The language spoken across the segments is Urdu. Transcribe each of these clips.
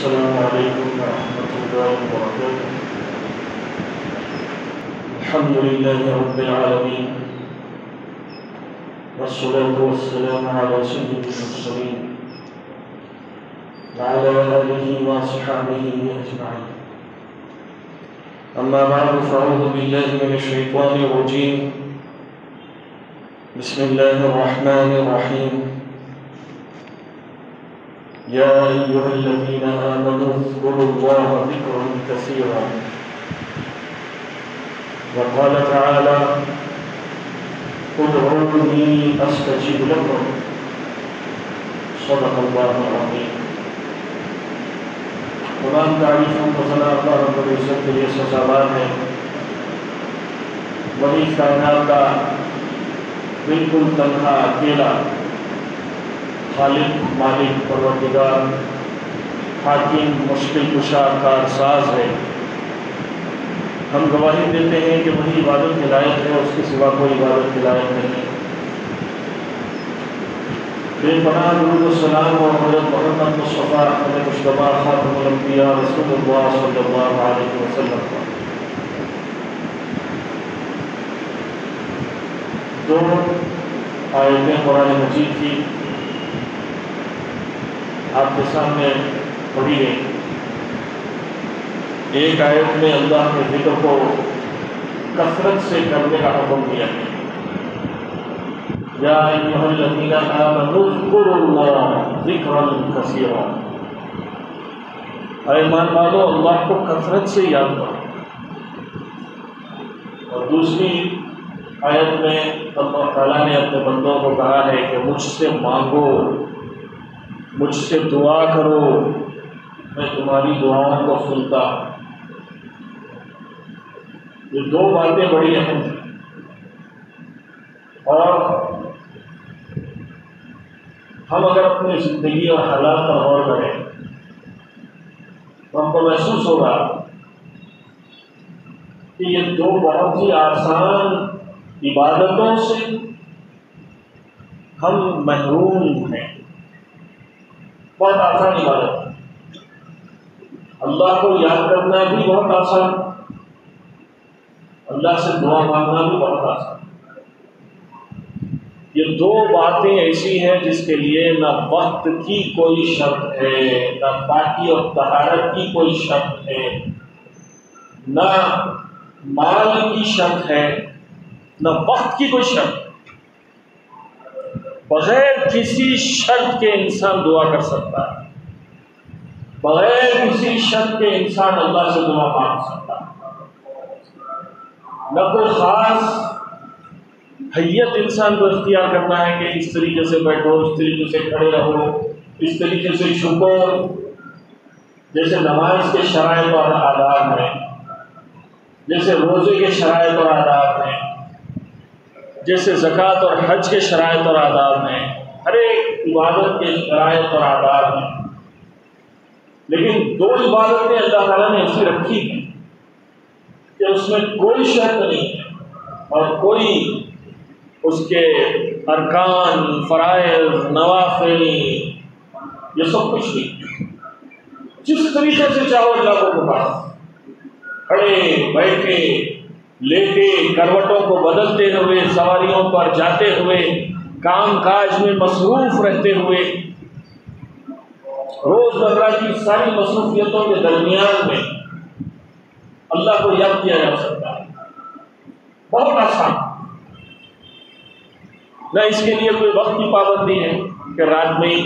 السلام عليكم ورحمة الله وبركاته. الحمد لله رب العالمين والصلاة والسلام على سيد المرسلين وعلى آله وصحبه أجمعين. أما بعد فأعوذ بالله من الشيطان الرجيم. بسم الله الرحمن الرحيم. يا أيها الذين آمنوا اذكروا الله ذكرا كثيرا. وقال تعالى ادعوني أستجب لكم. صدق الله العظيم. تمام تعریفوں کو صدا اللہ رب العزت کے لیے سزاوار ہے. وہی کائنات کا بالکل تنہا اکیلا خالق مالک، پروردگار، حاکم، مشکل کشا، کار ساز ہے۔ ہم گواہی دیتے ہیں کہ وہی عبادت کے لائق ہے، اس کے سوا کوئی عبادت کے لائق نہیں۔ بے پناہ، درود السلام اور حضرت محمد مصطفیٰ احمد مشتبہ خاتم الانبیاء رسول اللہ صلی اللہ علیہ وسلم۔ کا دو آیتیں قرآن مجید کی۔ آپ کے سامنے پڑھی گئی ایک آیت میں اللہ کے ذکر کو کثرت سے کرنے کا حکم دیا ہے یا الذین آمنوا اذکروا اللہ ذکرا کثیرا۔ اے ایمان والو، اللہ کو کثرت سے یاد کرو۔ اور دوسری آیت میں اللہ تعالیٰ نے اپنے بندوں کو کہا ہے کہ مجھ سے مانگو۔ مجھ سے دعا کرو، میں تمہاری دعاؤں کو سنتا یہ دو باتیں بڑی اہم ہیں۔ اور ہم اگر اپنی زندگی اور حالات پر غور کریں، تو ہم کو محسوس ہوگا کہ یہ دو بہت ہی آسان عبادتوں سے ہم محروم ہیں۔ بہت آسان عبادت۔ اللہ کو یاد کرنا بھی بہت آسان۔ اللہ سے دعا مانگنا بھی بہت آسان۔ یہ دو باتیں ایسی ہیں جس کے لیے نہ وقت کی کوئی شرط ہے، نہ پاکی اور طہارت کی کوئی شرط ہے۔ نہ مال کی شرط ہے، نہ وقت کی کوئی شرط۔ بغیر کسی شرط کے انسان دعا کر سکتا ہے۔ بغیر کسی شرط کے انسان اللہ سے دعا مانگ سکتا ہے۔ نہ کوئی خاص حیت انسان کو اختیار کرنا ہے کہ اس طریقے سے بیٹھو، اس طریقے سے کھڑے رہو، اس طریقے سے چھپو جیسے نماز کے شرائط اور آداب ہیں، جیسے روزے کے شرائط اور آداب ہیں۔ جیسے زکوٰۃ اور حج کے شرائط اور آداب ہیں، ہر ایک عبادت کے شرائط اور آداب ہیں۔ لیکن دو عبادتیں اللہ تعالیٰ نے ایسی رکھی ہیں کہ اس میں کوئی شرط نہیں ہے اور کوئی اس کے ارکان، فرائض، نوافل، یہ سب کچھ نہیں۔ جس طریقے سے چاہو اللہ کو پکارو کھڑے بیٹھے لیٹے کروٹوں کو بدلتے ہوئے، سواریوں پر جاتے ہوئے، کام کاج میں مصروف رہتے ہوئے، روز مرہ کی ساری مصروفیتوں کے درمیان میں اللہ کو یاد کیا جا سکتا ہے۔ بہت آسان۔ نہ اس کے لیے کوئی وقت کی پابندی ہے کہ رات میں،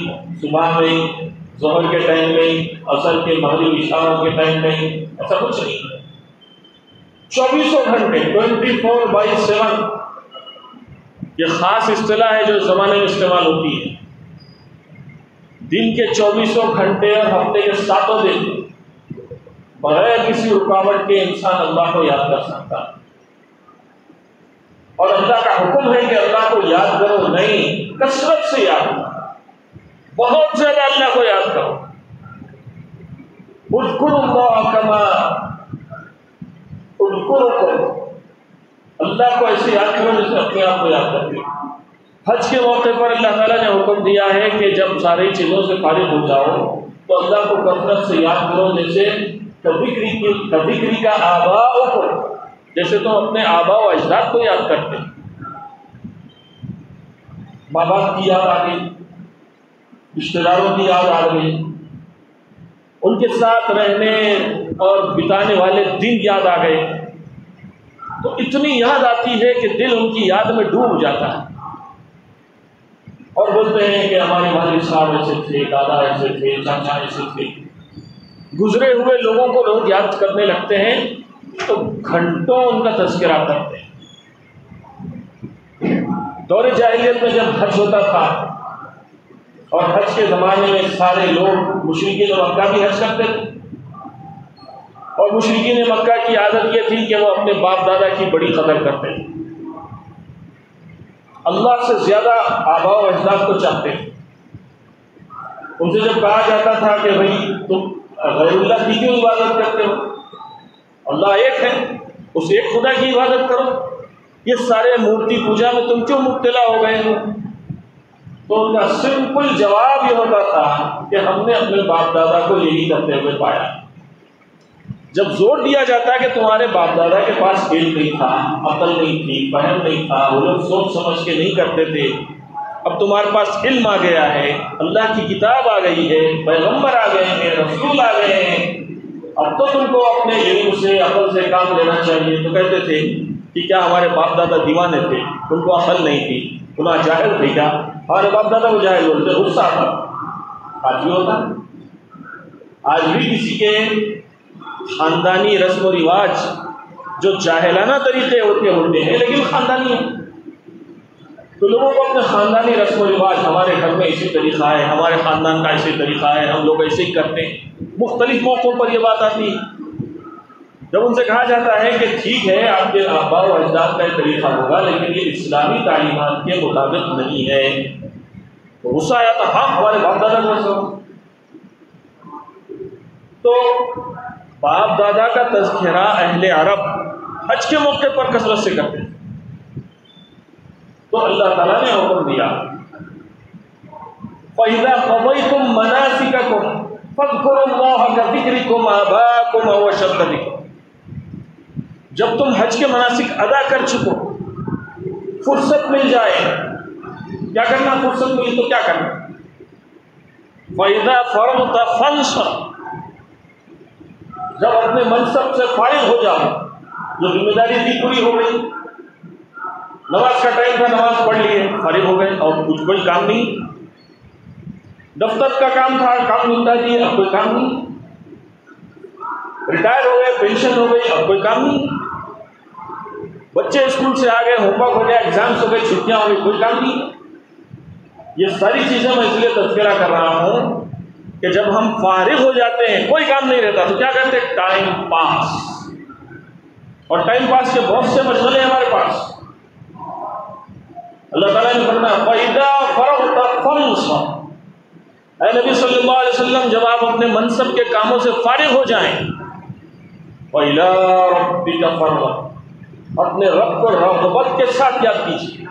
صبح میں، ظہر کے ٹائم میں اثر کے مغرب اشاروں کے ٹائم میں، ایسا کچھ نہیں۔ چوبیسوں گھنٹے ٹوینٹی فور بائی سیون یہ خاص اصطلاح ہے جو زمانے میں استعمال ہوتی ہے۔ دن کے چوبیسوں گھنٹے اور ہفتے کے ساتوں دن بغیر کسی رکاوٹ کے انسان اللہ کو یاد کر سکتا ہے۔ اور اللہ کا حکم ہے کہ اللہ کو یاد کرو، نہیں، کثرت سے یاد کرو۔ بہت زیادہ اللہ کو یاد کرو۔ اذکر اللہ کما اذکرکم اللہ کو ایسے یاد کرو جیسے اپنے آپ کو یاد کرتے حج کے موقع پر اللہ تعالیٰ نے حکم دیا ہے کہ جب ساری چیزوں سے فارغ ہو جاؤ، تو اللہ کو کثرت سے یاد کرو، جیسے کبھی کا آبا کو جیسے تم اپنے آبا و اجداد کو یاد کرتے ماں باپ کی یاد آ گئی رشتے داروں کی یاد آ گئی۔ ان کے ساتھ رہنے اور بتانے والے دن یاد آ گئے۔ تو اتنی یاد آتی ہے کہ دل ان کی یاد میں ڈوب جاتا ہے۔ اور بولتے ہیں کہ ہمارے والد صاحب ایسے تھے، دادا ایسے تھے، چاچا ایسے تھے۔ گزرے ہوئے لوگوں کو لوگ یاد کرنے لگتے ہیں، تو گھنٹوں ان کا تذکرہ کرتے ہیں۔ دور جاہلیت میں جب حج ہوتا تھا اور حج کے زمانے میں سارے لوگ مشرقین مکہ بھی حج کرتے تھے۔ اور مشرقین مکہ کی عادت یہ تھی کہ وہ اپنے باپ دادا کی بڑی قدر کرتے تھے۔ اللہ سے زیادہ آبا و اجداد کو چاہتے ہیں ان سے جب کہا جاتا تھا کہ بھائی تم غیر اللہ کی کیوں عبادت کرتے ہو؟ اللہ ایک ہے، اس ایک خدا کی عبادت کرو۔ یہ سارے مورتی پوجا میں تم کیوں مبتلا ہو گئے ہو؟ تو ان کا سمپل جواب یہ ہوتا تھا کہ ہم نے اپنے باپ دادا کو یہی کرتے ہوئے پایا۔ جب زور دیا جاتا ہے کہ تمہارے باپ دادا کے پاس علم نہیں تھا، عقل نہیں تھی، فہم نہیں تھا، وہ لوگ سوچ سمجھ کے نہیں کرتے تھے۔ اب تمہارے پاس علم آ گیا ہے، اللہ کی کتاب آ گئی ہے، پیغمبر آ گئے ہیں، رسول آ گئے ہیں۔ اب تو تم کو اپنے علم سے، عقل سے کام لینا چاہیے۔ تو کہتے تھے کہ کیا ہمارے باپ دادا دیوانے تھے؟ ان کو عقل نہیں تھی۔ تمہارا جاہل تھے کیا ہمارے باپ دادا کو جاہل بولتے غصہ تھا آج بھی ہوتا۔ آج بھی کسی کے خاندانی رسم و رواج جو جاہلانہ طریقے ہوتے ہوتے ہیں، لیکن خاندانی ہیں۔ تو لوگوں کو اپنے خاندانی رسم و رواج، ہمارے گھر میں اسی طریقہ ہے، ہمارے خاندان کا ایسے طریقہ ہے، ہم لوگ ایسے ہی کرتے ہیں۔ مختلف موقعوں پر یہ بات آتی ہے۔ جب ان سے کہا جاتا ہے کہ ٹھیک ہے، آپ کے آبا و اجداد کا یہ طریقہ ہوگا، لیکن یہ اسلامی تعلیمات کے مطابق نہیں ہے۔ تو غصہ آیا تھا ہاں ہمارے باپ دادا کو تو باپ دادا کا تذکرہ اہل عرب حج کے موقع پر کثرت سے کرتے ہیں تو اللہ تعالیٰ نے حکم دیا، فَإِذَا قَضَيْتُم مَنَاسِكَكُمْ فَاذْكُرُوا اللَّهَ كَذِكْرِكُمْ آبَاءَكُمْ أَوْ أَشَدَّ ذِكْرًا جب تم حج کے مناسک ادا کر چکو، فرصت مل جائے۔ کیا کرنا فرصت ملی تو کیا کرنا؟ فَإِذَا فَرَمْتَ فَنْصَرْ جب اپنے منصب سے فائل ہو جاؤ، جو ذمہ داری تھی پوری ہو گئی۔ نماز کا ٹائم تھا، نماز پڑھ لیے، فارغ ہو گئے، اور کچھ کوئی کام نہیں۔ دفتر کا کام تھا، کام ملتا جی اب کوئی کام نہیں۔ ریٹائر ہو گئے، پینشن ہو گئی، اب کوئی کام نہیں۔ بچے اسکول سے آ گئے ہوم ورک ہو گیا ایگزامس ہو گئے چھٹیاں ہو گئی، کوئی کام نہیں۔ یہ ساری چیزیں میں اس لیے تذکرہ کر رہا ہوں کہ جب ہم فارغ ہو جاتے ہیں، کوئی کام نہیں رہتا، تو کیا کہتے ہیں؟ ٹائم پاس اور ٹائم پاس کے بہت سے مشغلے ہیں ہمارے پاس۔ اللہ تعالیٰ نے اے نبی صلی اللہ علیہ وسلم، جب آپ اپنے منصب کے کاموں سے فارغ ہو جائیں ربی کا فرق اپنے رب کو رغبت کے ساتھ یاد کیجیے۔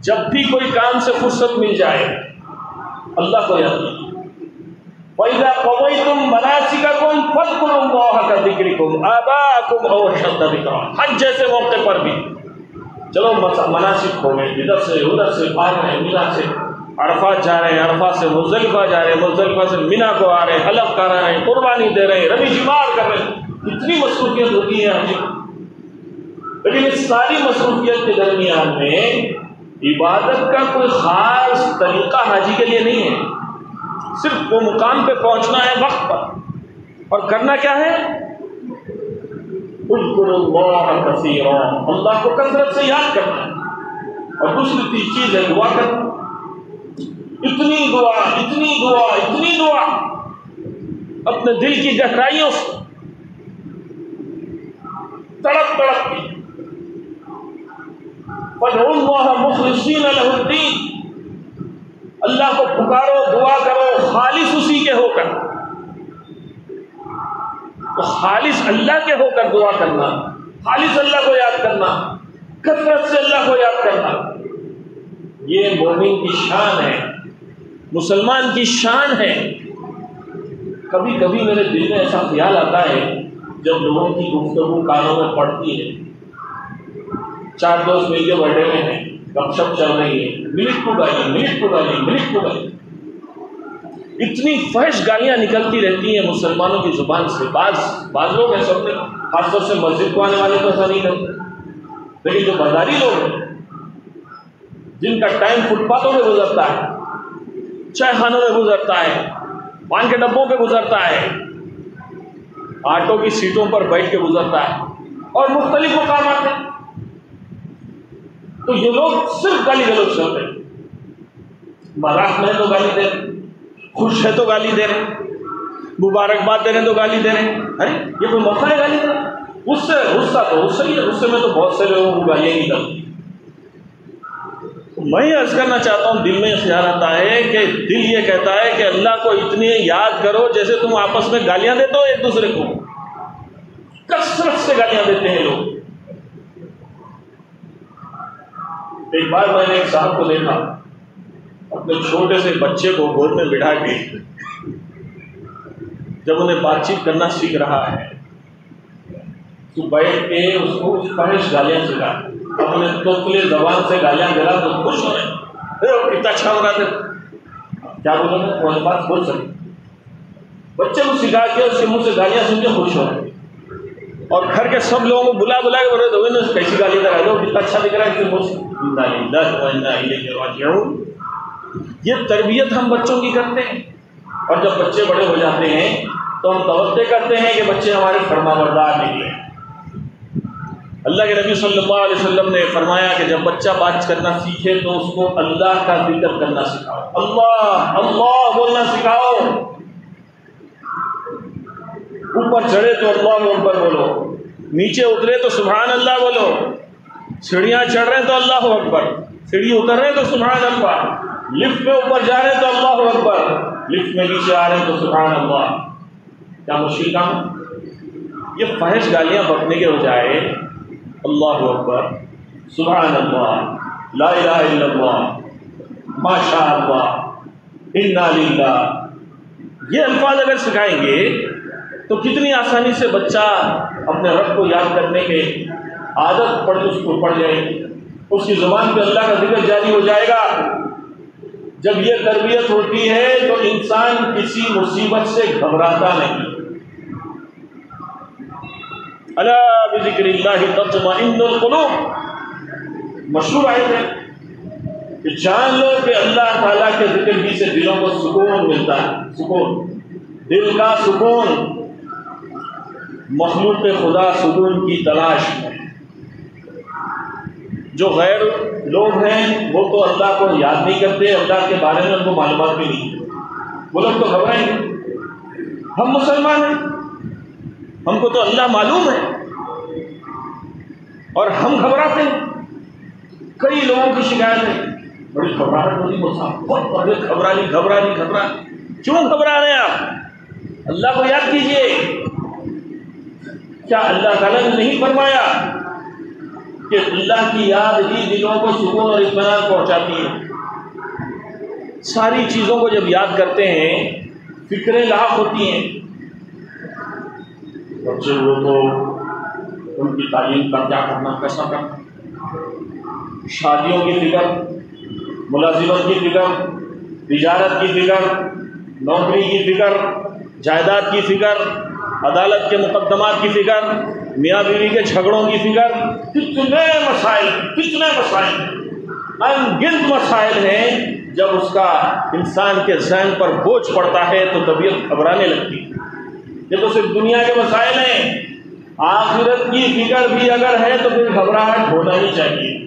جب بھی کوئی کام سے فرصت مل جائے، اللہ کو یاد وَإِذَا قَضَيْتُم مَنَاسِكَكُمْ فَاذْكُرُوا اللَّهَ كَذِكْرِكُمْ آبَاءَكُمْ أَوْ أَشَدَّ ذِكْرًا۔ حج جیسے موقع پر بھی۔ چلو مناسک ہو گئے۔ ادھر سے ادھر سے آ رہے ہیں، مینا سے۔ عرفات جا رہے ہیں، عرفات سے مزدلفہ جا رہے ہیں، مزدلفہ سے مینا کو آ رہے ہیں، حلف کر رہے ہیں، قربانی دے رہے ہیں، ربی جمار کر رہے ہیں۔ اتنی مصروفیت ہوتی ہے حج لیکن اس ساری مصروفیت کے درمیان میں عبادت کا کوئی خاص طریقہ حاجی کے لیے نہیں ہے۔ صرف وہ مقام پہ پہنچنا ہے وقت پر۔ اور کرنا کیا ہے؟ اللہ کو کثرت سے یاد کرنا ہے۔ اور دوسری چیز ہے دعا کرنا۔ اتنی دعا اتنی دعا اتنی دعا۔ اپنے دل کی گہرائیوں سے مخلصین الدین۔ اللہ کو پکارو، دعا کرو، خالص اسی کے ہو کر۔ تو خالص اللہ کے ہو کر دعا کرنا، خالص اللہ کو یاد کرنا، کثرت سے اللہ کو یاد کرنا۔ یہ مومن کی شان ہے، مسلمان کی شان ہے۔ کبھی کبھی میرے دل میں ایسا خیال آتا ہے، جب لوگوں کی گفتگو کانوں میں پڑتی ہے۔ چار دوست مل کے بیٹھے ہوئے ہیں، گپ شپ چل رہی ہے۔ ملٹ کو گالی ملٹ کو گالی ملٹ کو گالی۔ اتنی فحش گالیاں نکلتی رہتی ہیں مسلمانوں کی زبان سے۔ بعض بعض لوگ ایسے ہوتے خاص طور سے مسجد کو آنے والے تو ایسا نہیں کرتے۔ لیکن جو بازاری لوگ ہیں، جن کا ٹائم فٹ پاتھوں میں گزرتا ہے، چائے خانوں میں گزرتا ہے، پان کے ڈبوں پہ گزرتا ہے، آٹو کی سیٹوں پر بیٹھ کے گزرتا ہے، اور مختلف مقامات ہیں۔ تو یہ لوگ صرف گالی گلوچ کرتے ہیں۔ مذاق میں تو گالی دے رہے خوش ہے تو گالی دے رہے مبارکباد دے رہے تو گالی دے رہے ارے، یہ کوئی موقع ہے گالی دے غصے، غصہ تو، غصہ ہی ہے، غصے میں تو بہت سے لوگوں کو گالیاں نکلتی میں عرض کرنا چاہتا ہوں، دل میں خیال آتا ہے کہ دل یہ کہتا ہے کہ اللہ کو اتنی یاد کرو جیسے تم آپس میں گالیاں دیتے ہو ایک دوسرے کو۔ کثرت سے گالیاں دیتے ہیں لوگ۔ ایک بار میں نے ایک صاحب کو دیکھا، اپنے چھوٹے سے بچے کو گود میں بٹھا کے جب انہیں بات چیت کرنا سیکھ رہا ہے، تو بیٹھ کے اس کو خواہش گالیاں سکھا اپنے توتلے زبان سے گالیاں دلا تو خوش ہو رہے کتنا اچھا ہو رہا تھا کیا بولو گے کوئی بات بول سکے بچے کو سکھا کے اس کے منہ سے گالیاں سن کے خوش ہو رہے اور گھر کے سب لوگوں کو بلا بلا کے بولے تو کیسی گالی لگا دو کتنا اچھا دکھ رہا ہے کہ یہ تربیت ہم بچوں کی کرتے ہیں۔ اور جب بچے بڑے ہو جاتے ہیں تو ہم توقع کرتے ہیں کہ بچے ہمارے فرما بردار نکلے اللہ کے نبی صلی اللہ علیہ وسلم نے فرمایا کہ جب بچہ بات کرنا سیکھے تو اس کو اللہ کا ذکر کرنا سکھاؤ۔ اللہ اللہ بولنا سکھاؤ۔ اوپر چڑھے تو اللہ اکبر بولو۔ نیچے اترے تو سبحان اللہ بولو۔ سیڑھیاں چڑھ رہے ہیں تو اللہ اکبر۔ سیڑھی اتر رہے ہیں تو سبحان اللہ۔ لفٹ میں اوپر جا رہے ہیں تو اللہ اکبر۔ لفٹ میں نیچے آ رہے ہیں تو سبحان اللہ۔ کیا مشکل کام یہ فحش گالیاں بکنے کے بجائے اللہ اکبر۔ سبحان اللہ۔ لا الہ الا اللہ۔ ماشاء اللہ۔ انا للہ یہ الفاظ اگر سکھائیں گے تو کتنی آسانی سے بچہ اپنے رب کو یاد کرنے کے عادت پڑ اس کو پڑ جائے۔ اس کی زبان پہ اللہ کا ذکر جاری ہو جائے گا۔ جب یہ تربیت ہوتی ہے تو انسان کسی مصیبت سے گھبراتا نہیں۔ اللہ بذکر اللہ تطمئن القلوب۔ مشہور آئے تھے کہ جان لو کہ اللہ تعالیٰ کے ذکر ہی سے دلوں کو سکون ملتا ہے۔ سکون۔ دل کا سکون۔ مخلوق خدا سکون کی تلاش میں۔ جو غیر لوگ ہیں، وہ تو اللہ کو یاد نہیں کرتے، اللہ کے بارے میں ان کو معلومات بھی نہیں۔ وہ لوگ تو گھبرائیں گے ہم مسلمان ہیں۔ ہم کو تو اللہ معلوم ہے۔ اور ہم گھبراتے ہیں۔ کئی لوگوں کی شکایت ہے۔ بڑی گھبراہٹ ہوتی بہت بڑے گھبرانی گھبرانی گھبرا کیوں گھبرا رہے ہیں آپ؟ اللہ کو یاد کیجیے کیا اللہ تعالیٰ نے نہیں فرمایا کہ اللہ کی یاد ہی دلوں کو سکون اور اطمینان پہنچاتی ہے؟ ساری چیزوں کو جب یاد کرتے ہیں، فکریں لاحق ہوتی ہیں۔ بچے وہ تو ان کی تعلیم کا کیا کرنا، کیسا کرنا؟ شادیوں کی فکر، ملازمت کی فکر، تجارت کی فکر، نوکری کی فکر، جائیداد کی فکر عدالت کے مقدمات کی فکر، میاں بیوی کے جھگڑوں کی فکر، کتنے مسائل کتنے مسائل ان گنت مسائل ہیں۔ جب اس کا انسان کے ذہن پر بوجھ پڑتا ہے تو طبیعت گھبرانے لگتی ہے۔ یہ تو صرف دنیا کے مسائل ہیں۔ آخرت کی فکر بھی اگر ہے تو پھر گھبراہٹ ہونا ہی چاہیے۔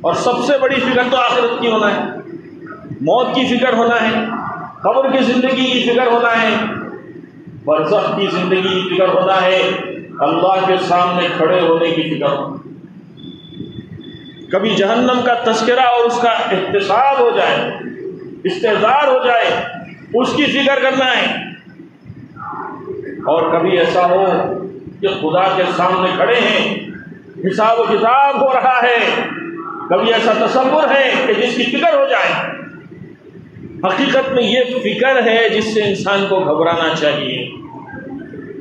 اور سب سے بڑی فکر تو آخرت کی ہونا ہے۔ موت کی فکر ہونا ہے۔ قبر کی زندگی کی فکر ہونا ہے۔ برزخ کی زندگی کی فکر ہونا ہے، اللہ کے سامنے کھڑے ہونے کی فکر۔ کبھی جہنم کا تذکرہ اور اس کا احتساب ہو جائے استحصار ہو جائے، اس کی فکر کرنا ہے۔ اور کبھی ایسا ہو کہ خدا کے سامنے کھڑے ہیں، حساب و کتاب ہو رہا ہے۔ کبھی ایسا تصور ہے کہ جس کی فکر ہو جائے۔ حقیقت میں یہ فکر ہے جس سے انسان کو گھبرانا چاہیے۔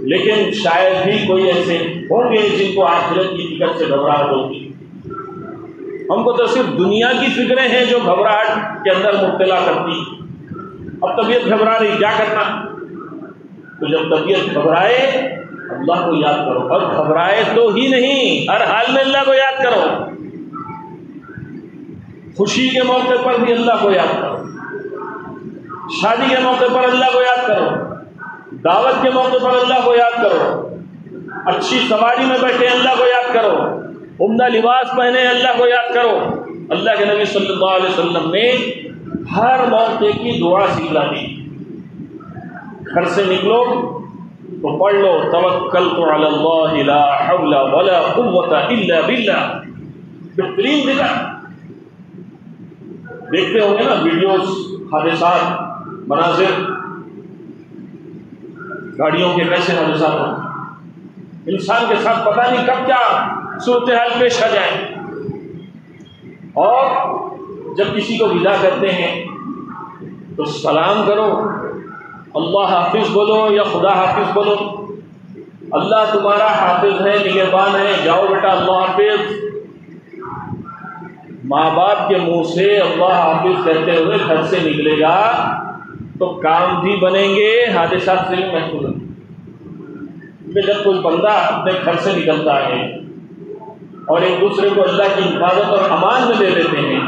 لیکن شاید بھی کوئی ایسے ہوں گے جن کو آخرت کی فکر سے گھبراہٹ ہوگی۔ ہم کو تو صرف دنیا کی فکریں ہیں جو گھبراہٹ کے اندر مبتلا کرتی۔ اب طبیعت گھبرا رہی، کیا کرنا؟ تو جب طبیعت گھبرائے، اللہ کو یاد کرو۔ اور گھبرائے تو ہی نہیں، ہر حال میں اللہ کو یاد کرو۔ خوشی کے موقع پر بھی اللہ کو یاد کرو۔ شادی کے موقع پر اللہ کو یاد کرو۔ دعوت کے موقع پر اللہ کو یاد کرو۔ اچھی سواری میں بیٹھے اللہ کو یاد کرو۔ عمدہ لباس پہنے اللہ کو یاد کرو۔ اللہ کے نبی صلی اللہ علیہ وسلم نے ہر موقع کی دعا سکھلا دی۔ گھر سے نکلو تو پڑھ لو توکل تو اللہ، لا حول ولا قوت الا باللہ۔ بہترین ذکر دیکھتے ہوں گے نا ویڈیوز حادثات۔ مناظر، گاڑیوں کے کیسے حادثات ہوں انسان کے ساتھ پتہ نہیں کب کیا صورتحال پیش آ جائے۔ اور جب کسی کو ودا کرتے ہیں، تو سلام کرو، اللہ حافظ بولو یا خدا حافظ بولو۔ اللہ تمہارا حافظ ہے، نگہبان ہے، جاؤ بیٹا، اللہ حافظ۔ ماں باپ کے منہ سے اللہ حافظ کہتے ہوئے گھر سے نکلے گا۔ تو کام بھی بنیں گے حادثات سے بھی محفوظ کیونکہ جب کوئی بندہ اپنے گھر سے نکلتا ہے اور ایک دوسرے کو اللہ کی حفاظت اور امان میں دے دیتے ہیں،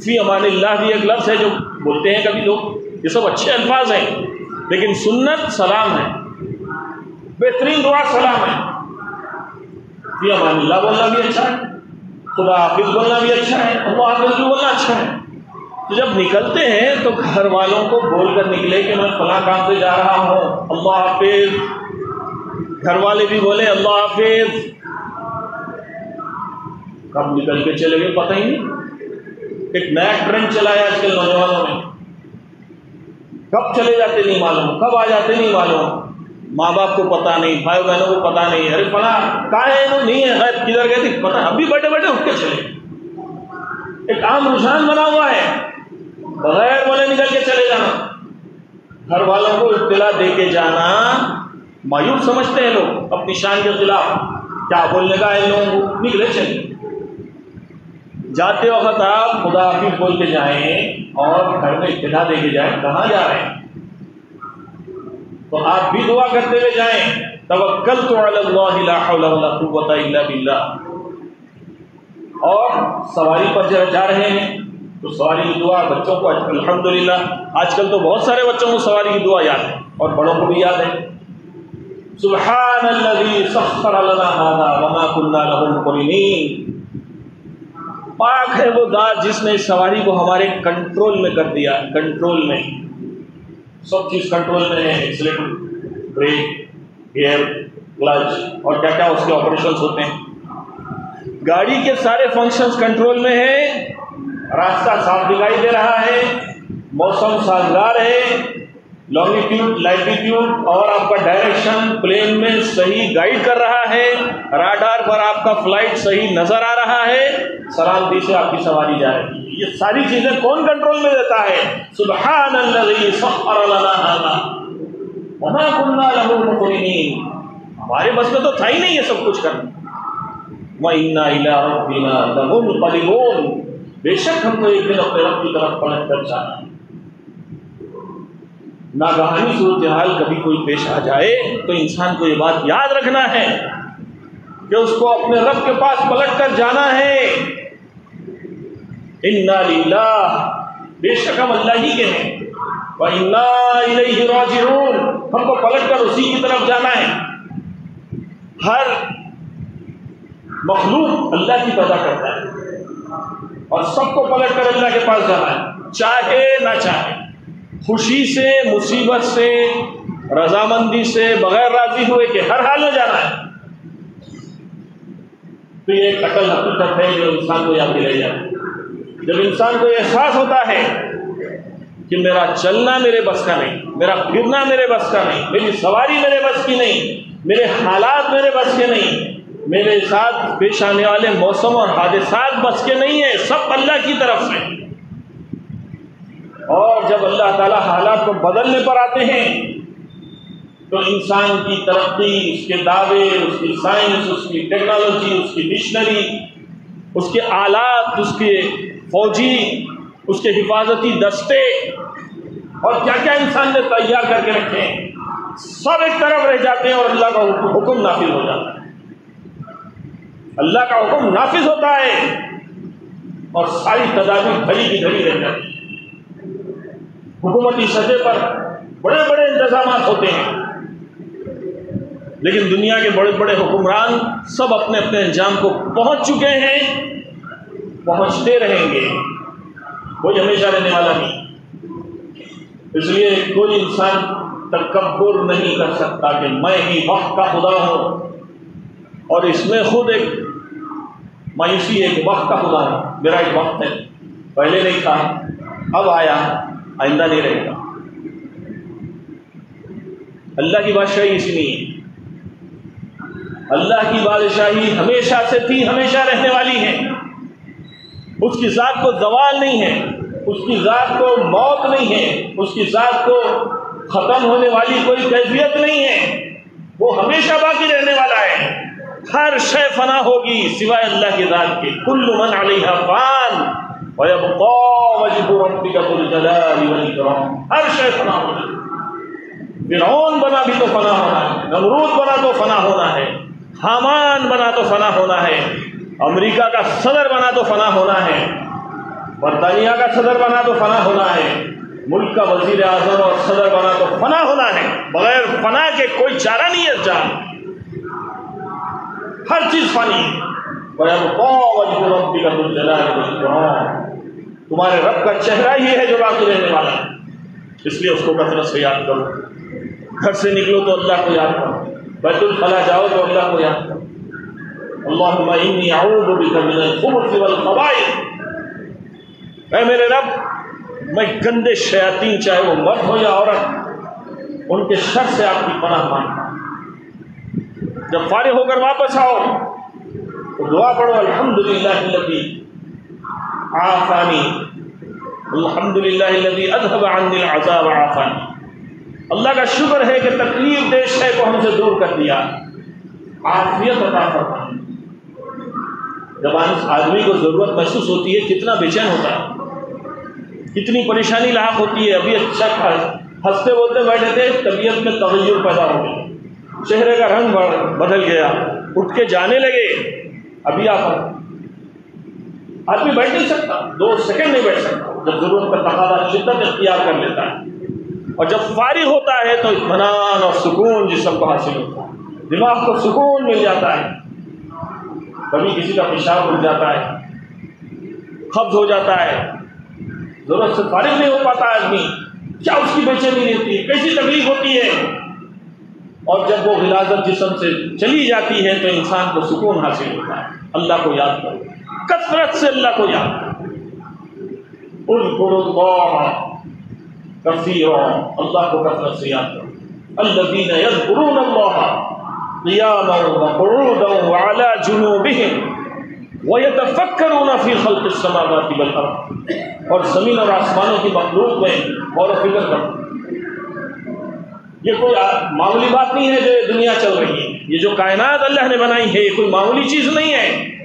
فی امان اللہ بھی ایک لفظ ہے جو بولتے ہیں کبھی لوگ، یہ سب اچھے الفاظ ہیں، لیکن سنت سلام ہے۔ بہترین دعا سلام ہے۔ فی امان اللہ بولنا بھی اچھا ہے، خدا حافظ بولنا بھی اچھا ہے، اللہ حافظ بھی بولنا اچھا ہے۔ تو جب نکلتے ہیں تو گھر والوں کو بول کر نکلے کہ میں فلاں کام سے جا رہا ہوں۔ اللہ حافظ۔ گھر والے بھی بولے، اللہ حافظ۔ کب نکل کے چلے گئے پتہ ہی نہیں۔ ایک نیا ٹرینڈ چلا ہے آج کل نوجوانوں میں۔ کب چلے جاتے نہیں معلوم، کب آ جاتے نہیں معلوم۔ ماں باپ کو پتا نہیں بھائی بہنوں کو پتا نہیں، ارے فلاں، کہاں ہے نہیں ہے کدھر گئے تھے؟ پتا ابھی بیٹھے بیٹھے اٹھ کے چلے۔ ایک عام رجحان بنا ہوا ہے۔ بغیر بولے نکل کے چلے جانا۔ گھر والوں کو اطلاع دے کے جانا۔ مایوس سمجھتے ہیں لوگ اپنی شان کے خلاف۔ کیا بولنے کا ہے لوگوں کو نکلے چلے۔ جاتے وقت آپ خدا حافظ بول کے جائیں اور گھر میں اطلاع دے کے جائیں کہاں جا رہے ہیں۔ تو آپ بھی دعا کرتے ہوئے جائیں۔ توکل تو اللہ لا حول ولا قوت الا باللہ۔ اور سواری پر جا رہے ہیں۔ تو سواری کی دعا بچوں کو الحمد للہ آج کل تو بہت سارے بچوں کو سواری کی دعا یاد ہے، اور بڑوں کو بھی یاد ہے۔ سبحان الذي سخر لنا هذا وما كنا له مقرنين پاک ہے وہ ذات جس نے سواری کو ہمارے کنٹرول میں کر دیا، کنٹرول میں۔ سب چیز کنٹرول میں ہے، ایکسیلیٹر، بریک، گیئر، کلچ، اور کیا کیا اس کے آپریشنس ہوتے ہیں۔ گاڑی کے سارے فنکشنز کنٹرول میں ہیں۔ راستہ صاف دکھائی دے رہا ہے، موسم سازگار ہے لانگیٹیوڈ لائٹیٹیوڈ اور آپ کا ڈائریکشن پلین میں صحیح گائیڈ کر رہا ہے راڈار پر آپ کا فلائٹ صحیح نظر آ رہا ہے۔ سلامتی سے آپ کی سواری جائے۔ گی یہ ساری چیزیں کون کنٹرول میں دیتا ہے؟ سبحان سخر لنا هذا۔ وما كنا له مقرنين ہمارے بس میں تو تھا ہی نہیں یہ سب کچھ کرنا۔ وَإِنَّا إِلَىٰ رَبِّنَا لَمُنْقَلِبُونَ۔ بے شک ہم کو ایک دن اپنے رب کی طرف پلٹ کر جانا ناگہانی صورتحال کبھی کوئی پیش آ جائے تو انسان کو یہ بات یاد رکھنا ہے کہ اس کو اپنے رب کے پاس پلٹ کر جانا ہے۔ انا للہ بے شک ہم اللہ ہی کے ہیں۔ ہم کو پلٹ کر اسی کی طرف جانا ہے۔ ہر مخلوق اللہ کی پیدا کرتا ہے۔ اور سب کو پلٹ کر اللہ کے پاس جانا ہے۔ چاہے نہ چاہے۔ خوشی سے، مصیبت سے، رضامندی سے بغیر راضی ہوئے کہ ہر حال میں جانا ہے۔ تو یہ ایک عقل حقیقت ہے جو انسان کو یاد دلائی جاتی جب انسان کو یہ احساس ہوتا ہے کہ میرا چلنا میرے بس کا نہیں، میرا پھرنا میرے بس کا نہیں، میری سواری میرے بس کی نہیں، میرے حالات میرے بس کے نہیں میرے ساتھ پیش آنے والے موسم اور حادثات بس کے نہیں ہیں، سب اللہ کی طرف سے۔ اور جب اللہ تعالیٰ حالات کو بدلنے پر آتے ہیں، تو انسان کی ترقی، اس کے دعوے، اس کی سائنس، اس کی ٹیکنالوجی، اس کی ڈکشنری، اس کے آلات، اس کے فوجی، اس کے حفاظتی دستے اور کیا کیا انسان نے تیار کر کے رکھے ہیں، سب ایک طرف رہ جاتے ہیں اور اللہ کا حکم نافذ ہو جاتا ہے۔ اللہ کا حکم نافذ ہوتا ہے اور ساری تدابیر بھری کی گھڑی رہ جاتی حکومتی سطح پر بڑے بڑے انتظامات ہوتے ہیں۔ لیکن دنیا کے بڑے بڑے حکمران سب اپنے اپنے انجام کو پہنچ چکے ہیں، پہنچتے رہیں گے۔ کوئی ہمیشہ رہنے والا نہیں۔ اس لیے کوئی انسان تکبر نہیں کر سکتا کہ میں ہی وقت کا خدا ہوں۔ اور اس میں خود ایک مایوسی ایک وقت کا خدا ہے، میرا ایک وقت ہے۔ پہلے نہیں تھا، اب آیا، آئندہ نہیں رہے گا۔ اللہ کی بادشاہی اس لیے۔ اللہ کی بادشاہی ہمیشہ سے تھی، ہمیشہ رہنے والی ہے۔ اس کی ذات کو زوال نہیں ہے، اس کی ذات کو موت نہیں ہے، اس کی ذات کو ختم ہونے والی کوئی کیفیت نہیں ہے۔ وہ ہمیشہ باقی رہنے والا ہے۔ ہر شے فنا ہوگی سوائے اللہ کی ذات کے کل من علیہ فان ہر شے فنا ہوگی۔ فرعون بنا بھی تو فنا ہونا ہے، نمرود بنا تو فنا ہونا ہے، حامان بنا تو فنا ہونا ہے، امریکہ کا صدر بنا تو فنا ہونا ہے، برطانیہ کا صدر بنا تو فنا ہونا ہے، ملک کا وزیر اعظم اور صدر بنا تو فنا ہونا ہے۔ بغیر فنا کے کوئی چارہ نہیں ہے جان ہر چیز فانی تمہارے رب کا چہرہ ہی ہے جو باقی رہنے والا ہے۔ اس لیے اس کو کثرت سے یاد کرو۔ گھر سے نکلو تو اللہ کو یاد کرو۔ بیت الخلا جاؤ تو اللہ کو یاد کرو۔ اللہم انی اعوذ بک من الخبث والخبائث۔ اے میرے رب، میں گندے شیاطین، چاہے وہ مرد ہو یا عورت، ان کے شر سے آپ کی پناہ مانتا ہوں۔ جب فارغ ہو کر واپس آؤ، تو دعا پڑھو الحمد للہ آفانی الحمد للہ ادب عن العذاب آفانی اللہ کا شکر ہے کہ تکلیف دے شے کو ہم سے دور کر دیا۔ عافیت عطا فرما جب آدمی کو ضرورت محسوس ہوتی ہے، کتنا بے چین ہوتا ہے۔ کتنی پریشانی لاحق ہوتی ہے۔ ابھی اچھا ہنستے بولتے بیٹھے تھے، طبیعت میں تغیر پیدا ہو گئی۔ چہرے کا رنگ بدل گیا۔ اٹھ کے جانے لگے۔ ابھی آپ آدمی بیٹھ نہیں سکتا۔ دو سیکنڈ نہیں بیٹھ سکتا۔ جب ضرورت کا تقاضا، شدت اختیار کر لیتا ہے۔ اور جب فارغ ہوتا ہے تو اطمینان اور سکون جسم کو حاصل ہوتا ہے۔ دماغ کو سکون مل جاتا ہے۔ کبھی کسی کا پیشاب اٹھ جاتا ہے۔ قبض ہو جاتا ہے۔ ضرورت سے فارغ نہیں ہو پاتا آدمی۔ کیا اس کی بے چینی رہتی ہے؟ کیسی تکلیف ہوتی ہے؟ اور جب وہ غلازت جسم سے چلی جاتی ہے تو انسان کو سکون حاصل ہوتا ہے۔ اللہ کو یاد کرو۔ کثرت سے اللہ کو یاد کرو۔ اللہ۔ کثیر اللہ کو کثرت سے یاد کرو۔ الذین یذکرون اللہ قیاما وقعودا وعلى جنوبهم وَيَتَفَكَّرُونَ فِي خَلْقِ السَّمَاوَاتِ وَالْأَرْضِ اور زمین اور آسمانوں کی مخلوق میں غور و فکر کرتے یہ کوئی معمولی بات نہیں ہے جو دنیا چل رہی ہے۔ یہ جو کائنات اللہ نے بنائی ہے، یہ کوئی معمولی چیز نہیں ہے۔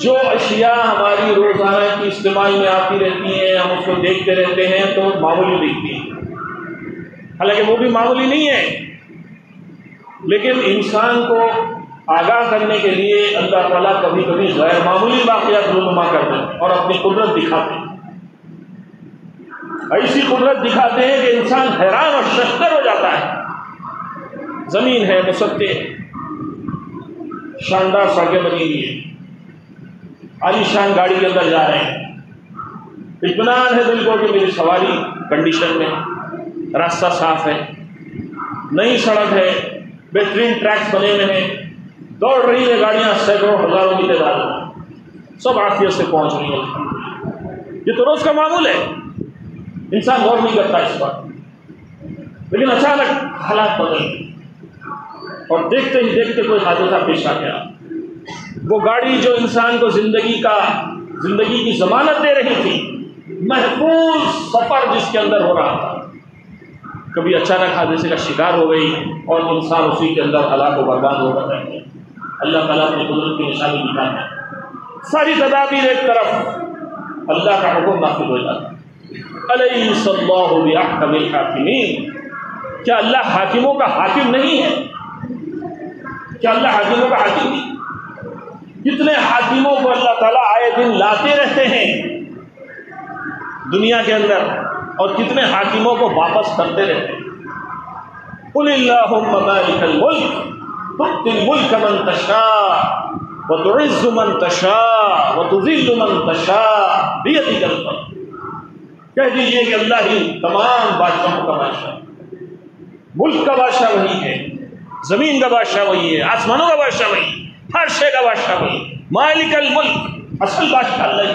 جو اشیاء ہماری روزانہ کی اجتماعی میں آتی رہتی ہیں، ہم اس کو دیکھتے رہتے ہیں، تو معمولی دیکھتی ہیں۔ حالانکہ وہ بھی معمولی نہیں ہے۔ لیکن انسان کو آگاہ کرنے کے لیے اللہ تعالیٰ کبھی کبھی غیر معمولی واقعات رونما کرتے ہیں اور اپنی قدرت دکھاتے ہیں۔ ایسی قدرت دکھاتے ہیں کہ انسان حیران اور شکر ہو جاتا ہے۔ زمین ہے مستے شاندار سڑکیں بنی ہوئی ہیں۔ عالی شان گاڑی کے اندر جا رہے ہیں۔ اطمینان ہے دل کو کہ میری سواری کنڈیشن میں راستہ صاف ہے۔ نئی سڑک ہے، بہترین ٹریکس بنے ہوئے ہیں۔ دوڑ رہی ہے گاڑیاں، سینکڑوں ہزاروں کی تعداد میں سب آفیت سے پہنچ رہی ہیں۔ یہ تو روز کا معمول ہے۔ انسان غور نہیں کرتا اس پر لیکن اچانک حالات بدل اور دیکھتے ہی دیکھتے کوئی حادثہ پیش آ گیا۔ وہ گاڑی جو انسان کو زندگی کا، زندگی کی ضمانت دے رہی تھی، محفوظ سفر جس کے اندر ہو رہا تھا۔ کبھی اچانک حادثے کا شکار ہو گئی اور انسان اسی کے اندر ہلاک و برباد ہو گئے اللہ تعالیٰ اپنی قدرت کی نشانی دکھانا ہے۔ ساری تدابیر ایک طرف اللہ کا حکم نافذ ہو جاتا ہے۔ علیہ صلی الحاکمین۔ کیا اللہ حاکموں کا حاکم نہیں ہے؟ کیا اللہ حاکموں کا حاکم نہیں؟ کتنے حاکموں کو اللہ تعالیٰ آئے دن لاتے رہتے ہیں دنیا کے اندر، اور کتنے حاکموں کو واپس کرتے رہتے ہیں۔ قل اللہم مالک الملک تؤتی الملک من تشاء وتعز من تشاء وتذل من تشاء بیدک الفضل۔ کہہ دیجیے کہ اللہ ہی تمام بادشاہوں کا بادشاہ ملک کا بادشاہ وہی ہے، زمین کا بادشاہ وہی ہے، آسمانوں کا بادشاہ وہی ہے، ہر شے کا بادشاہ وہی مالک الملک، اصل بادشاہ اللہ ہی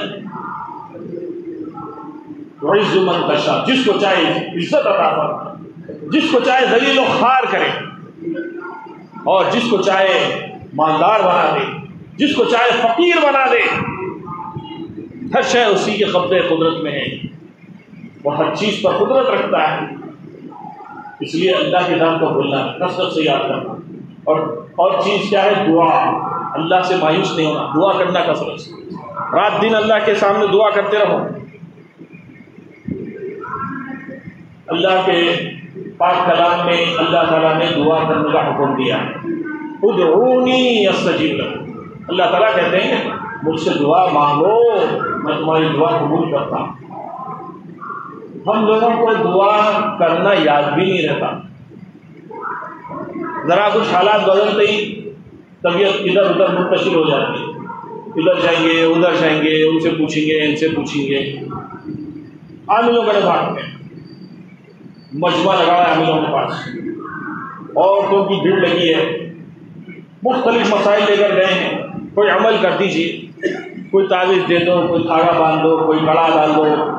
من تشاء، جس کو چاہے عزت عطا فرمائے، جس کو چاہے ذلیل و خوار کرے، اور جس کو چاہے مالدار بنا دے، جس کو چاہے فقیر بنا دے، ہر شے اسی کے قبضے قدرت میں ہے۔ وہ ہر چیز پر قدرت رکھتا ہے۔ اس لیے اللہ کے نام کو بھولنا کثرت سے یاد کرنا۔ اور اور چیز کیا ہے؟ دعا۔ اللہ سے مایوس نہیں ہونا، دعا کرنا کثرت سے۔ رات دن اللہ کے سامنے دعا کرتے رہو۔ اللہ کے پاک کلام میں اللہ تعالیٰ نے دعا کرنے کا حکم دیا۔ ادعونی استجیب لکم۔ اللہ تعالیٰ کہتے ہیں، مجھ سے دعا مانگو، میں تمہاری دعا قبول کرتا ہوں۔ ہم لوگوں کو دعا کرنا یاد بھی نہیں رہتا۔ ذرا کچھ حالات بدلتے ہی طبیعت ادھر ادھر منتشر ہو جاتی ہے۔ ادھر جائیں گے، ادھر جائیں گے، ان سے پوچھیں گے، ان سے پوچھیں گے۔ عاملوں کا بھاگتے ہیں مجمع لگا ہے عاملوں کے پاس۔ عورتوں کی بھیڑ لگی ہے۔ مختلف مسائل لے کر گئے ہیں۔ کوئی عمل کر دیجیے کوئی تعویذ دے دو، کوئی تھاڑا باندھ دو کوئی کڑا ڈال دو۔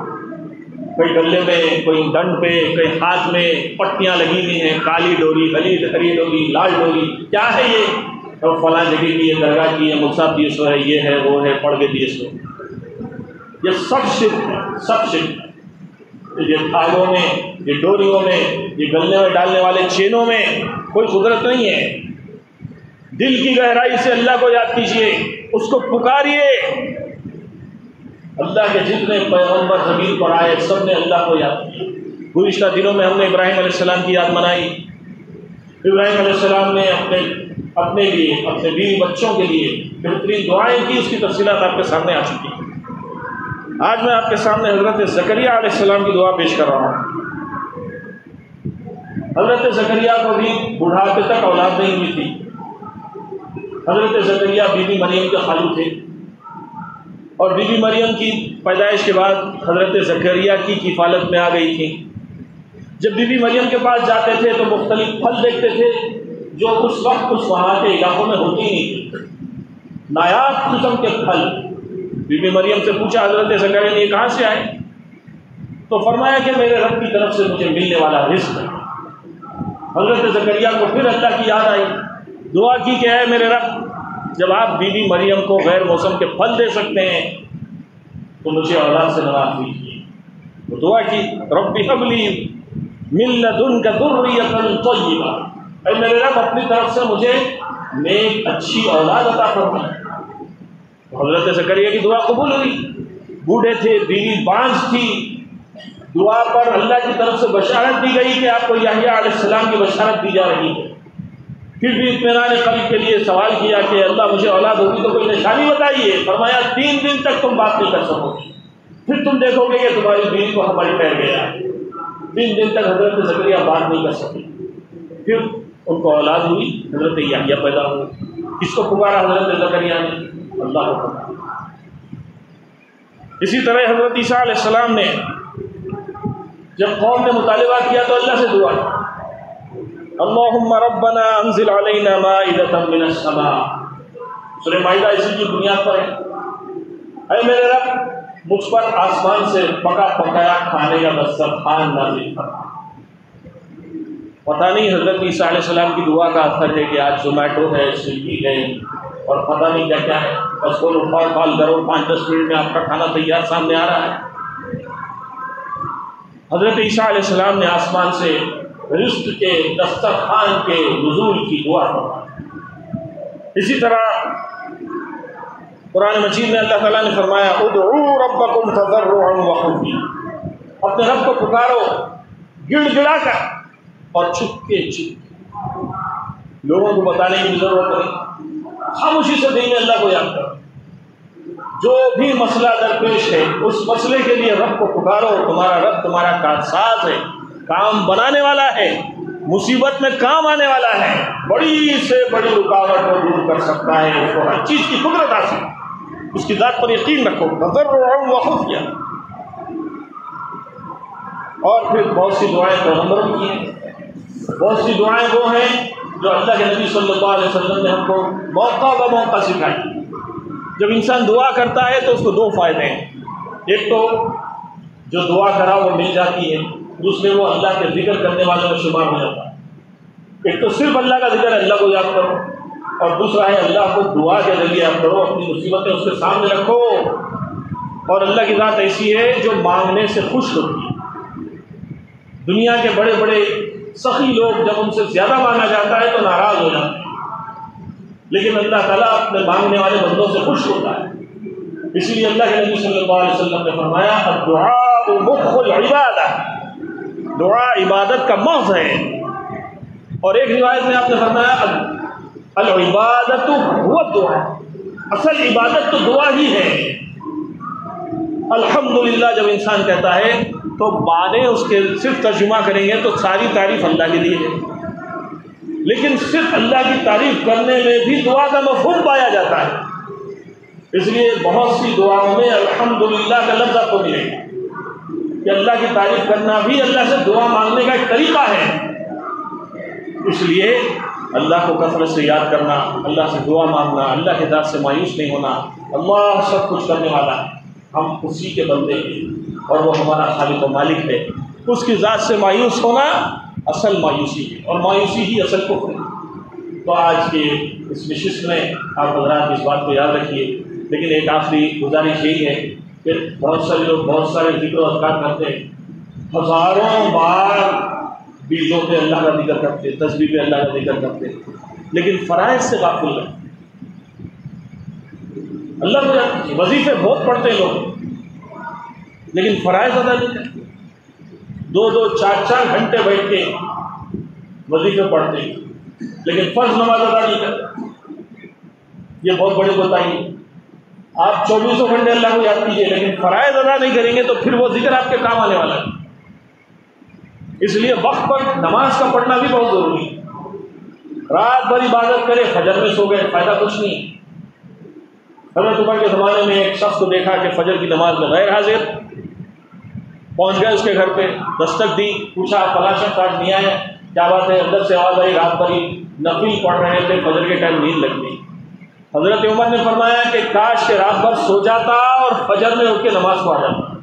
کوئی گلے میں، کوئی ڈنڈ پہ، کوئی ہاتھ میں پٹیاں لگی ہوئی ہیں، کالی ڈوری گلی ہری ڈوری، لال ڈوری، کیا ہے یہ؟ اور فلاں جگہ کی ہے درگاہ کی ہے مقصد دیے سو ہے یہ ہے، وہ ہے، پڑھ کے دیے سو یہ سب شرک ہے سب شرک۔ یہ تھالوں میں، یہ ڈوریوں میں، یہ گلے میں ڈالنے والے چینوں میں کوئی قدرت نہیں ہے۔ دل کی گہرائی سے اللہ کو یاد کیجیے اس کو پکاریے۔ اللہ کے جتنے پیغمبر زمین پر آئے، سب نے اللہ کو یاد کیا۔ گزشتہ دنوں میں ہم نے ابراہیم علیہ السلام کی یاد منائی۔ ابراہیم علیہ السلام نے اپنے اپنے لیے، اپنے بیوی بچوں کے لیے بہترین دعائیں کی، اس کی تفصیلات آپ کے سامنے آ چکی ہیں۔ آج میں آپ کے سامنے حضرت زکریہ علیہ السلام کی دعا پیش کر رہا ہوں۔ حضرت زکریہ کو بھی بڑھاپے تک اولاد نہیں ہوئی تھی۔ حضرت زکریہ بی بی مریم کے خالو تھے۔ اور بی بی مریم کی پیدائش کے بعد حضرت زکریہ کی کفالت میں آ گئی تھی۔ جب بی بی مریم کے پاس جاتے تھے تو مختلف پھل دیکھتے تھے جو اس وقت اس وہاں کے علاقوں میں ہوتی نہیں تھی نایاب قسم کے پھل۔ بی بی مریم سے پوچھا، حضرت زکریہ نے یہ کہاں سے آئے؟ تو فرمایا کہ میرے رب کی طرف سے مجھے ملنے والا رزق۔ ہے حضرت زکریہ کو پھر اللہ کی یاد آئی۔ دعا کی کہ ہے میرے رب جب آپ بی بی مریم کو غیر موسم کے پھل دے سکتے ہیں، تو مجھے اولاد سے نواز دیجیے تو دعا کی، ربی حبلی ملت ان کا طیبہ۔ اے میرے رب، اپنی طرف سے مجھے نیک، اچھی اولاد عطا فرمائے تو حضرت زکریہ کی دعا قبول ہوئی۔ بوڑھے تھے، بیوی بانج تھی۔ دعا پر اللہ کی طرف سے بشارت دی گئی کہ آپ کو یحییٰ علیہ السلام کی بشارت دی جا رہی ہے۔ پھر بھی اطمینان قلب کے لیے سوال کیا کہ اللہ مجھے اولاد ہوگی تو کوئی نشانی بتائیے؟ فرمایا، تین دن تک تم بات نہیں کر سکو گے۔ پھر تم دیکھو گے کہ تمہاری بیوی کو ہماری پیر گیا۔ تین دن تک حضرت زکریہ بات نہیں کر سکے۔ پھر ان کو اولاد ہوئی، حضرت یحییٰ پیدا ہوئی کس کو پکارا حضرت زکریہ نے؟ اللہ کو پکارا۔ اسی طرح حضرت عیسیٰ علیہ السلام نے جب قوم نے مطالبہ کیا تو اللہ سے دعا اللہم ربنا انزل علینا مائدتا من السماء. سورہ مائدہ اسی کی بنیاد پر ہے. اے میرے رب، مجھ پر آسمان سے پکا پکایا کھانے کا دسترخوان نازل فرما۔ پتہ نہیں حضرت عیسیٰ علیہ السلام کی دعا کا اثر ہے کہ آج زومیٹو ہے، سویگی ہے، اور پتہ نہیں کیا کیا ہے۔ بس کو فال فال کرو، پانچ دس منٹ میں آپ کا کھانا تیار سامنے آ رہا ہے۔ حضرت عیسیٰ علیہ السلام نے آسمان سے رزق کے دسترخوان کے نزول کی دعا فرمائی اسی طرح قرآن مجید میں اللہ تعالیٰ نے فرمایا، ادعو ربکم تضرعا وخفیا اپنے رب کو پکارو، گڑ گڑا کر اور چھپ کے چھپ کے لوگوں کو بتانے کی ضرورت نہیں۔ ہم اسی سے دیں گے اللہ کو یاد کرو۔ جو بھی مسئلہ درپیش ہے، اس مسئلے کے لیے رب کو پکارو، تمہارا رب تمہارا کارساز ہے۔ کام بنانے والا ہے، مصیبت میں کام آنے والا ہے، بڑی سے بڑی رکاوٹ کو دور کر سکتا ہے، اس کو ہر چیز کی قدرت حاصل۔ اس کی ذات پر یقین رکھو۔ نظر وقف کیا اور پھر بہت سی دعائیں پیغمبروں کی ہیں۔ بہت سی دعائیں وہ ہیں جو اللہ کے نبی صلی اللہ علیہ وسلم نے ہم کو موقع ب موقع سکھائی۔ جب انسان دعا کرتا ہے تو اس کو دو فائدے ہیں۔ ایک تو جو دعا کرا وہ مل جاتی ہے۔ دوسرے وہ اللہ کے ذکر کرنے والوں میں شمار ہو جاتا ہے۔ ایک تو صرف اللہ کا ذکر اللہ کو یاد کرو اور دوسرا ہے اللہ کو دعا کے ذریعے یاد کرو، اپنی مصیبتیں اس کے سامنے رکھو۔ اور اللہ کی ذات ایسی ہے جو مانگنے سے خوش ہوتی ہے۔ دنیا کے بڑے بڑے سخی لوگ جب ان سے زیادہ مانگا جاتا ہے تو ناراض ہو جاتے ہیں۔ لیکن اللہ تعالیٰ اپنے مانگنے والے بندوں سے خوش ہوتا ہے۔ اس لیے اللہ کے نبی صلی اللہ علیہ وسلم نے فرمایا دعا مخ العبادت دعا عبادت کا محض ہے۔ اور ایک روایت میں آپ نے فرمایا العبادت هو دعا اصل عبادت تو دعا ہی ہے۔ الحمدللہ، جب انسان کہتا ہے، تو بعدیں اس کے صرف ترجمہ کریں گے تو ساری تعریف اللہ کے لیے ہے۔ لیکن صرف اللہ کی تعریف کرنے میں بھی دعا کا مفہوم پایا جاتا ہے۔ اس لیے بہت سی دعاؤں میں الحمدللہ کا لفظ آپ کو ملے۔ گا کہ اللہ کی تعریف کرنا بھی اللہ سے دعا مانگنے کا ایک طریقہ ہے۔ اس لیے اللہ کو کثرت سے یاد کرنا، اللہ سے دعا مانگنا، اللہ کے ذات سے مایوس نہیں ہونا، اللہ سب کچھ کرنے والا ہے ہم اسی کے بندے ہیں اور وہ ہمارا خالق و مالک ہے۔ اس کی ذات سے مایوس ہونا اصل مایوسی ہے اور مایوسی ہی اصل کو ہے۔ تو آج کے اس نشست میں آپ حضرات اس بات کو یاد رکھیے، لیکن ایک آخری گزارش یہی ہے کہ بہت سارے لوگ بہت سارے ذکر و اذکار کرتے ہیں۔ ہزاروں بار بیجوں پہ اللہ کا ذکر کرتے تصویر پہ اللہ کا ذکر کرتے لیکن فرائض سے غافل ہے اللہ کو وظیفے بہت پڑھتے ہیں لوگ، لیکن فرائض ادا نہیں کرتے۔ دو دو، چار چار گھنٹے بیٹھ کے وظیفے پڑھتے ہیں، لیکن فرض نماز ادا نہیں کرتے۔ یہ بہت بڑی بتائیے آپ چوبیسوں گھنٹے اللہ کو یاد کیجیے لیکن فرائض ادا نہیں کریں گے تو پھر وہ ذکر آپ کے کام آنے والا ہے۔ اس لیے وقت پر نماز کا پڑھنا بھی بہت ضروری ہے۔ رات بھر عبادت کرے، فجر میں سو گئے، فائدہ کچھ نہیں حضرت عمر کے زمانے میں ایک شخص کو دیکھا کہ فجر کی نماز میں غیر حاضر، پہنچ گئے اس کے گھر پہ، دستک دی، پوچھا فلاں شخص آج نہیں آیا؟ کیا بات ہے؟ اندر سے آواز آئی، رات بھری نفی پڑھ رہے تھے، فجر کے ٹائم نیند لگ گئی حضرت عمر نے فرمایا کہ کاش کے رات بھر سو جاتا اور فجر میں اٹھ کے نماز پڑھ جاتا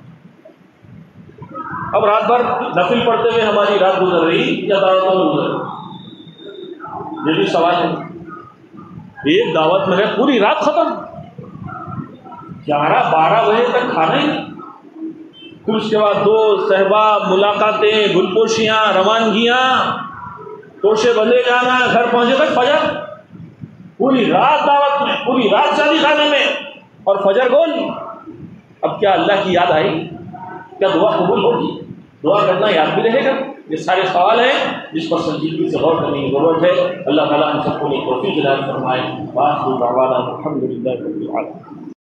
اب رات بھر نفل پڑھتے ہوئے ہماری رات گزر رہی یا دعوتوں میں گزر رہی؟ یہ بھی سوال ہے۔ ایک دعوت میں ہے، پوری رات ختم۔ گیارہ، بارہ بجے تک کھانا ہی پھر اس کے بعد دو صحبہ، ملاقاتیں گل پوشیاں روانگیاں توشے بندے جانا، گھر پہنچے تک فجر۔ پوری رات دعوت میں، پوری رات شادی خانے میں۔ اور فجر گول اب کیا اللہ کی یاد آئی؟ کیا دعا قبول ہوگی؟ دعا کرنا یاد بھی رہے گا۔ یہ سارے سوال ہیں جس پر سنجیدگی سے غور کرنے کی ضرورت ہے۔ اللہ تعالیٰ ہم سب کو توفیق فرمائے۔ بات الحمد للہ